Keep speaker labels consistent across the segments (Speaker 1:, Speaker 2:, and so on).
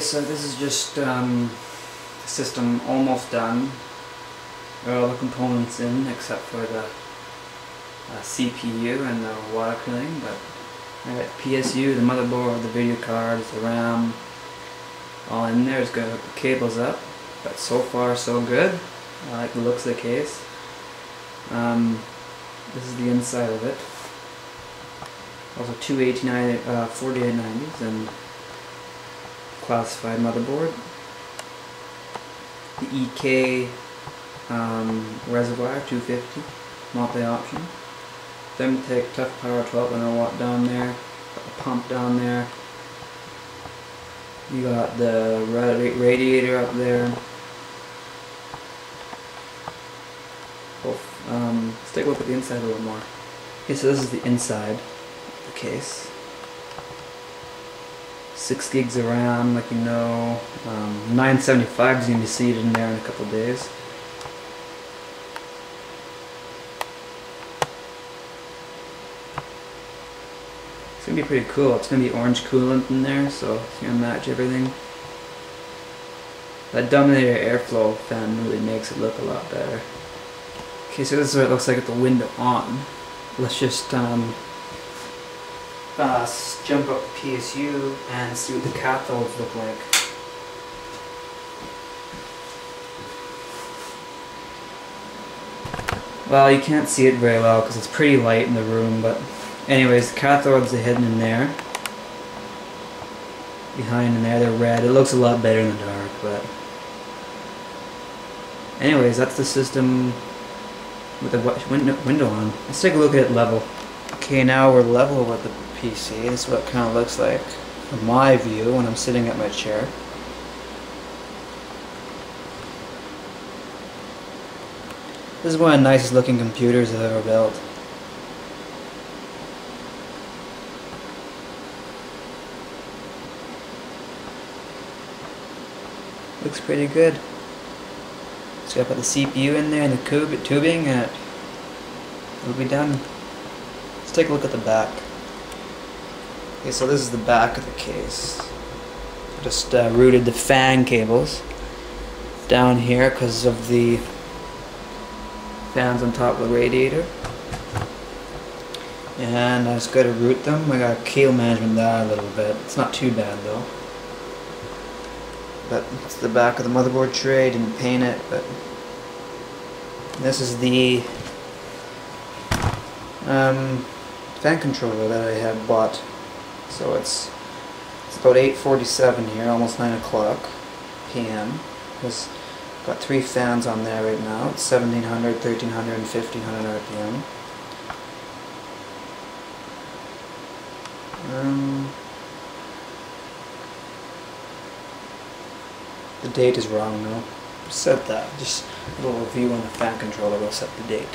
Speaker 1: So this is just um, the system almost done. There are all the components in except for the uh, CPU and the water cooling, but I got PSU, the motherboard, the video cards, the RAM, all in there. It's got the cables up, but so far so good. I like the looks of the case. Um, this is the inside of it. Also two 89, uh, 4890s and classified motherboard. The EK um, reservoir 250 multi-option. Thermaltake Tough Power 1200 watt down there. The pump down there. You got the radi radiator up there. Um, let's take a look at the inside a little more. Okay, so this is the inside of the case. 6 gigs of RAM, like you know. Um, 975 is going to be seated in there in a couple days. It's going to be pretty cool. It's going to be orange coolant in there, so it's going to match everything. That Dominator airflow fan really makes it look a lot better. Okay, so this is what it looks like with the window on. Let's just um, uh, jump up the PSU and see what the cathodes look like. Well, you can't see it very well because it's pretty light in the room, but anyways, the cathodes are hidden in there. Behind in there, they're red. It looks a lot better in the dark, but... Anyways, that's the system with the window, window on. Let's take a look at it level. Okay, now we're level with the PC. This is what it kind of looks like from my view when I'm sitting at my chair. This is one of the nicest looking computers I've ever built. Looks pretty good. So I put the CPU in there and the tubing and it'll be done. Let's take a look at the back. Okay, so this is the back of the case. I just uh, routed the fan cables down here because of the fans on top of the radiator. And I just got to route them. I got to cable management that a little bit. It's not too bad though. But it's the back of the motherboard tray. Didn't paint it, but this is the um, fan controller that I had bought. So it's it's about 8:47 here, almost 9 o'clock p.m. It's got three fans on there right now. It's 1700, 1300, and 1500 RPM. Um, The date is wrong though. Set that. Just a little view on the fan controller will set the date.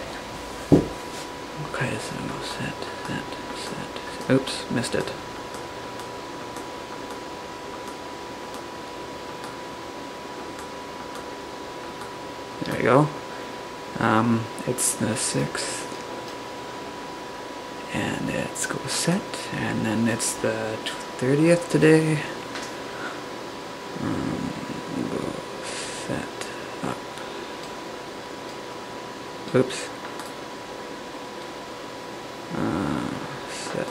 Speaker 1: Okay, so set, set, set. Oops, missed it. There you go. Um, it's the 6th. And it's go set. And then it's the 30th today. Go set up. Oops. Uh, set.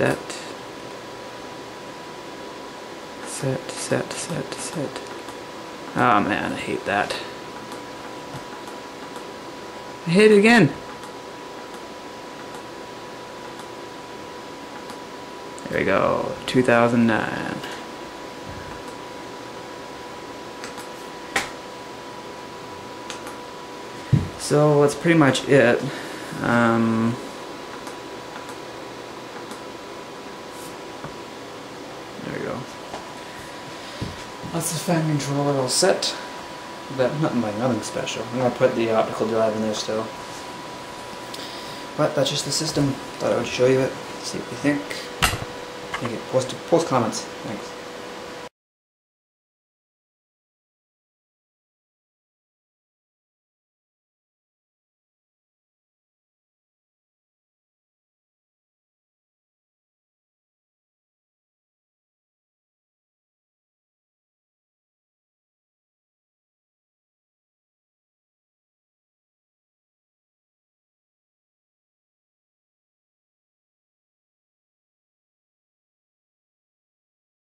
Speaker 1: Set. Set, set, set, set. Oh man, I hate that. I hate it again. There we go, 2009. So that's pretty much it. Um, there we go. That's the fan controller all set. But nothing like nothing special. I'm gonna put the optical drive in there still. But that's just the system. Thought I would show you it. See what you think. Make it post post comments. Thanks.